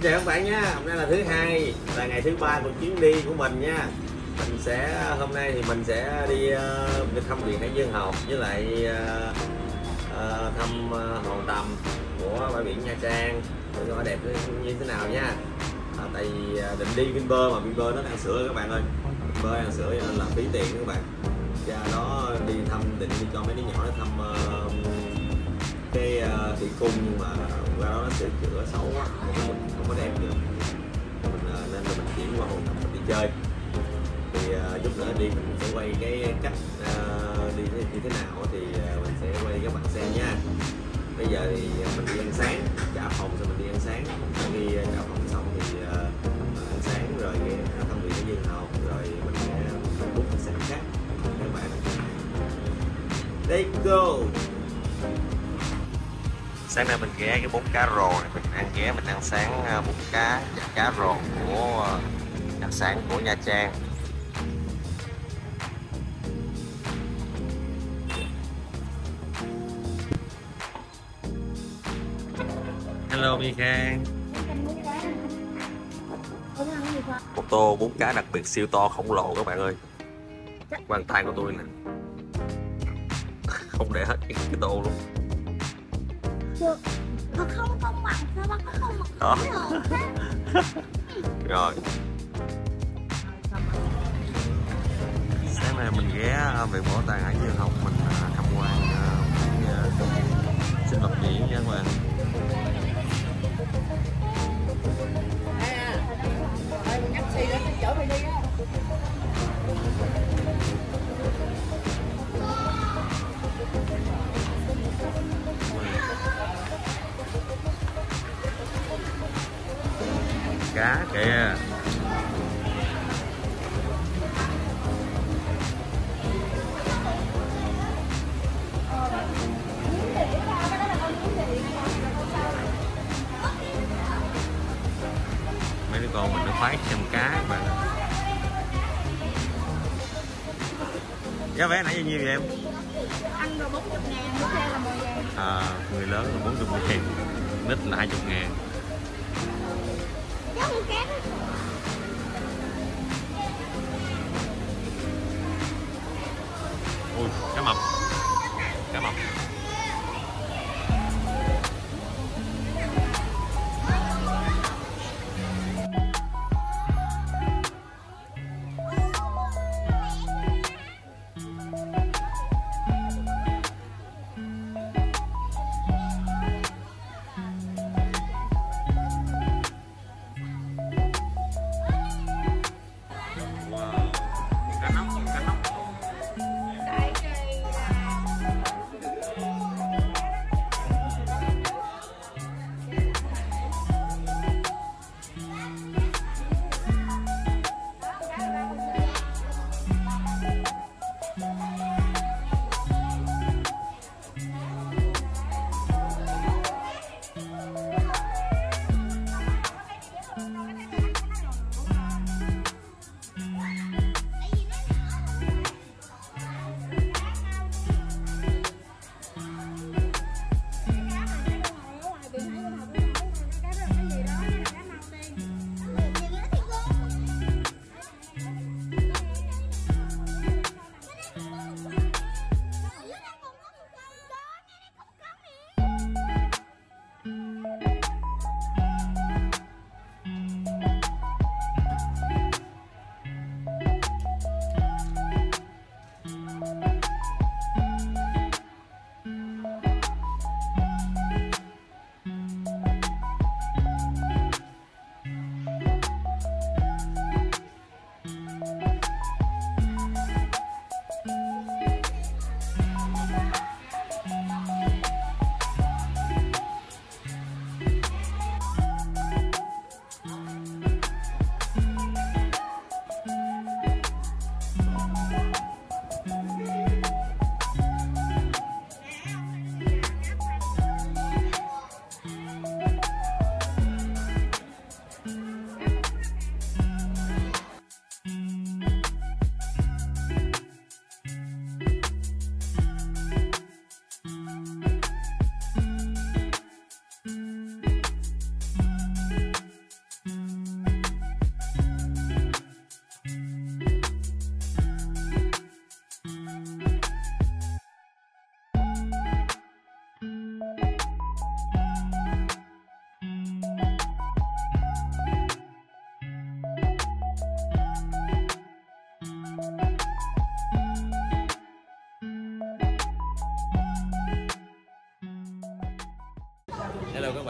Xin chào các bạn nha, hôm nay là thứ hai là ngày thứ ba của chuyến đi của mình nha. Mình sẽ hôm nay thì mình sẽ đi ờ, uh, đi thăm viện Hải Dương Học với lại uh, uh, thăm uh, hồ tầm của bãi biển Nha Trang để coi đẹp như thế nào nha. À, tại vì uh, định đi Vinpearl mà Vinpearl nó đang sửa các bạn ơi. Vinpearl đang sửa cho nên là phí tiền các bạn. ra đó đi thăm định đi cho mấy đứa nhỏ nó thăm uh, cái uh, thủy cung nhưng mà qua đó nó sửa chữa xấu quá có đẹp được. Mình uh, nên là mình chuyển qua hồ tập mình đi chơi. Thì uh, chút nữa đi mình sẽ quay cái cách uh, đi như thế nào thì uh, mình sẽ quay các bạn xem nha. Bây giờ thì mình đi ăn sáng trả phòng xong mình đi ăn sáng. Sau khi à, trả phòng xong thì uh, ăn sáng rồi nghe thông vị dương học rồi mình sẽ bút khách sạn khác. Các bạn. Let's go! Sáng nay mình ghé cái bún cá rồ này, mình ăn ghé, mình ăn sáng à, bún cá và cá rồ của à, đặc sản của Nha Trang. Hello Mi Khang. Một tô bún cá đặc biệt siêu to khổng lồ các bạn ơi. Bàn tay của tôi nè. Không để hết cái tô luôn được mà không công bằng sao mà có công bằng Đó. rồi. Sáng nay mình ghé viện bảo tàng hải dương học mình à, tham quan à, à, sinh vật biển nha các bạn cá kìa. Mấy đứa con mình nó khoái xem cá các bạn ạ. giá vé nãy bao nhiêu vậy em? Ăn rồi 40 ngàn xe là 10 ngàn. À, người lớn là 40 ngàn nít là 20 ngàn Hoje.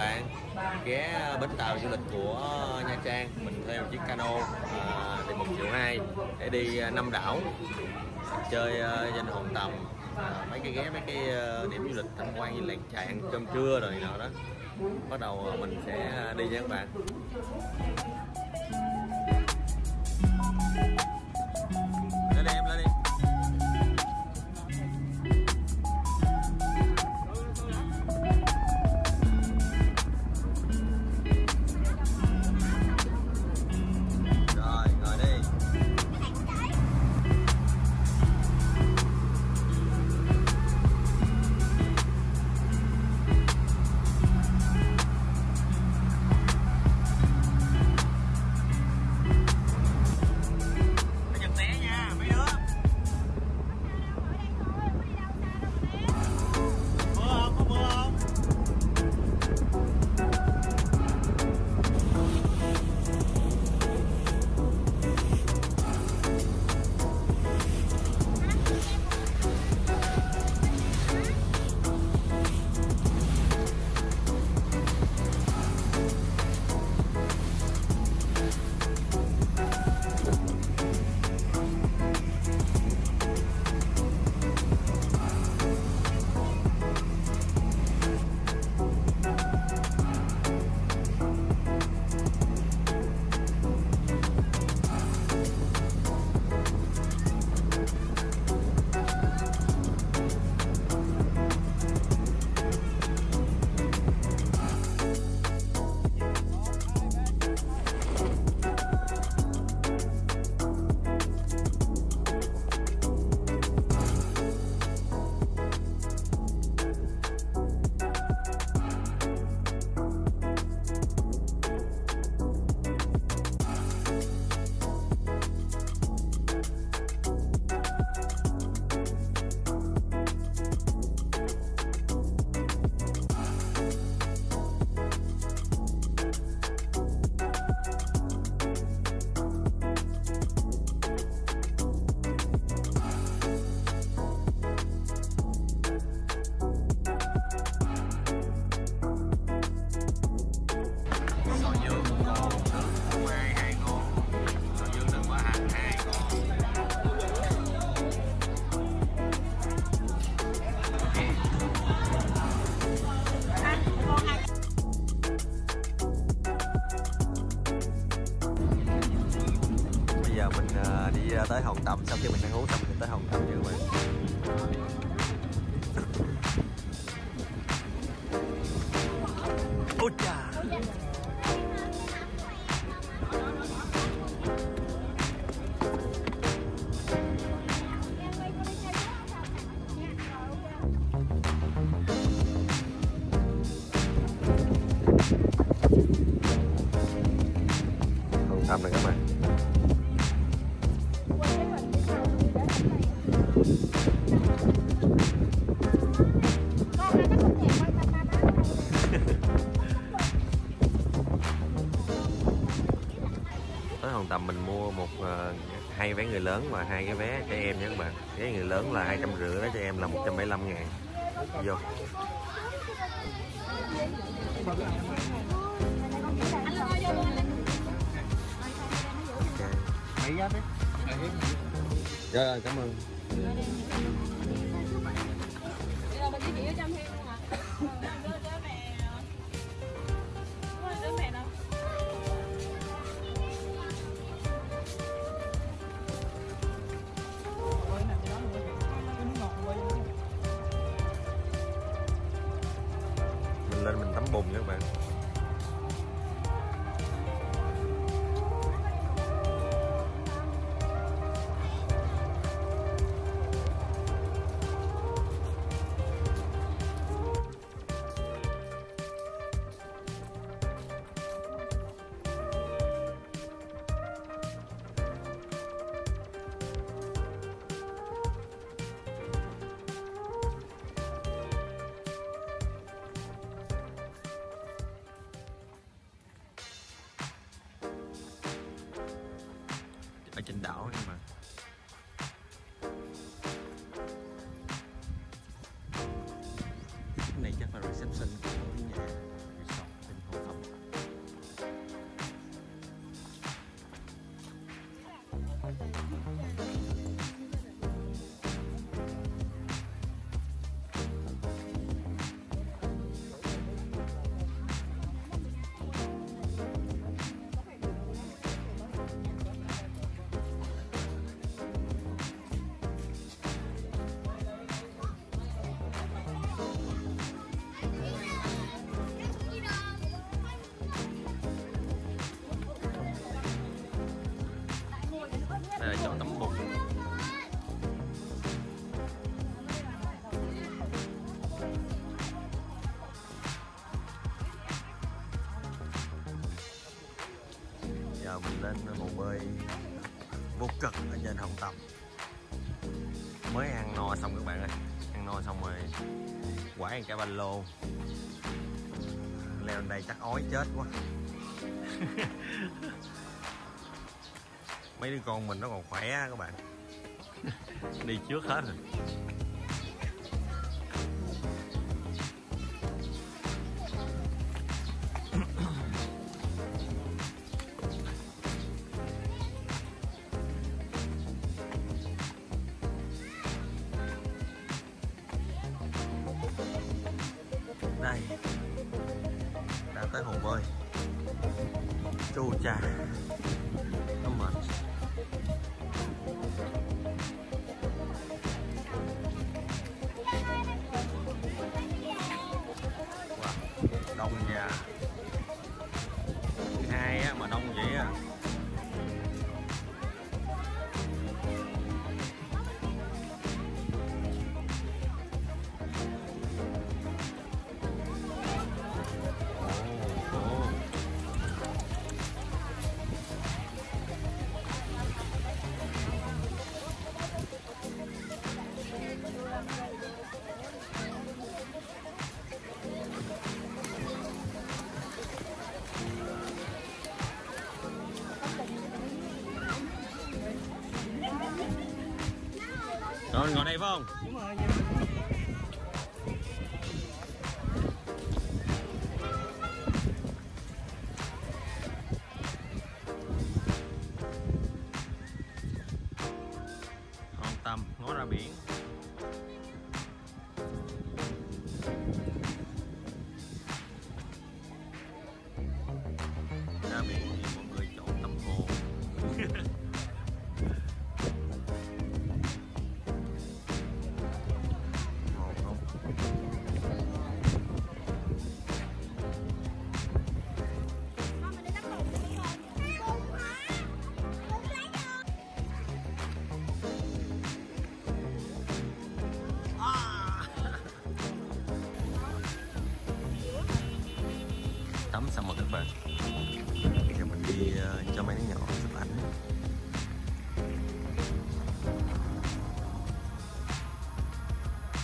Bạn. Ghé ờ, bến tàu du lịch của ờ, Nha Trang. Mình thuê một chiếc cano à, thì một triệu hai để đi năm đảo. Chơi uh, danh hòn tầm à, mấy cái ghé mấy cái điểm du lịch tham quan như làng chài ăn cơm trưa rồi này nọ đó. Bắt đầu mình sẽ đi nha các bạn. out. Hòn tầm mình mua một ờ, hai vé người lớn và hai cái vé trẻ em nha các bạn. Vé người lớn là hai trăm rưỡi vé trẻ em là một trăm bảy mươi lăm ngàn. Vô. Đấy? rồi rồi cảm ơn Bye. Đây là chọn tấm bùn giờ mình lên hồ bơi vô cực ở trên hồng tập mới ăn no xong các bạn ơi. Ăn no xong rồi quải ăn cả ba lô. Leo lên đây chắc ói chết quá. mấy đứa con mình nó còn khỏe các bạn. Đi trước hết rồi. Rồi ngồi đây phải không? Đúng rồi, Tắm xong rồi các bạn. Giờ mình đi ờ, cho mấy đứa nhỏ chụp ảnh.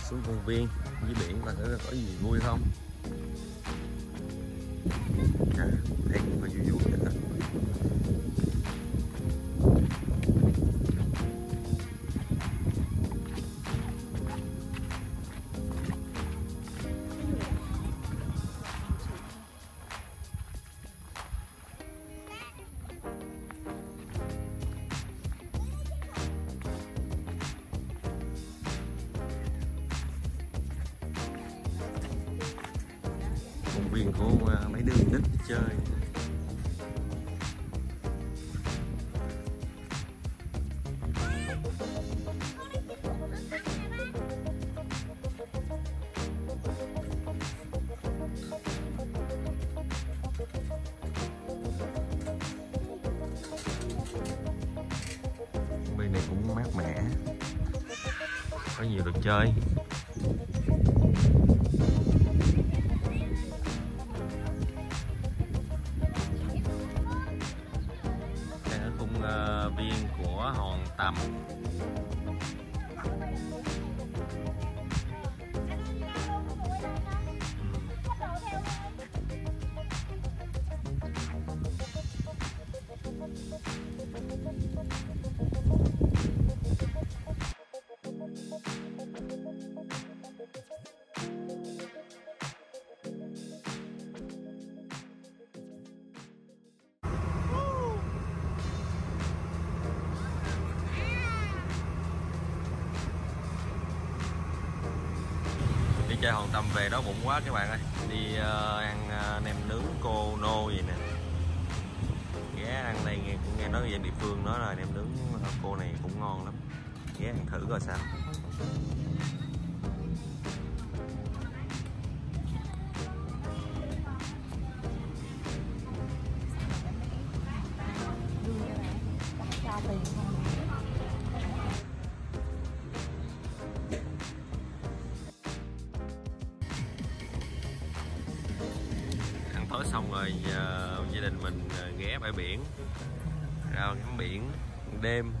Xuống công viên dưới biển coi thấy có gì vui không. à, đây cũng phải vui vui vậy của à, mấy đứa nít chơi. Bên này cũng mát mẻ. Có nhiều đồ chơi. Chơi Hòn Tâm về đó bụng quá các bạn ơi. Đi uh, ăn ờ, uh, nem nướng cô nô gì nè. Ghé ăn đây nghe cũng nghe nói về địa phương nói là nem nướng cô này cũng ngon lắm. Ghé ăn thử coi sao. Đêm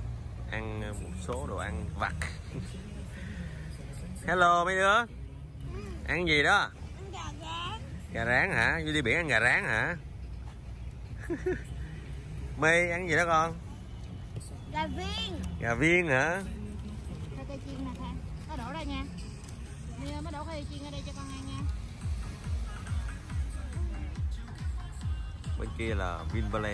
ăn ờ, một số đồ ăn vặt. Hello mấy đứa. Ăn gì đó? Gà rán. Hả? Vô đi biển ăn gà rán hả? Mê ăn gì đó con? Gà viên. Gà viên hả? Tây chiên nè Khang. Nó đổ ra nha. Mia mới đổ chiên ở đây cho con ăn nha. Bên kia là Vinpearl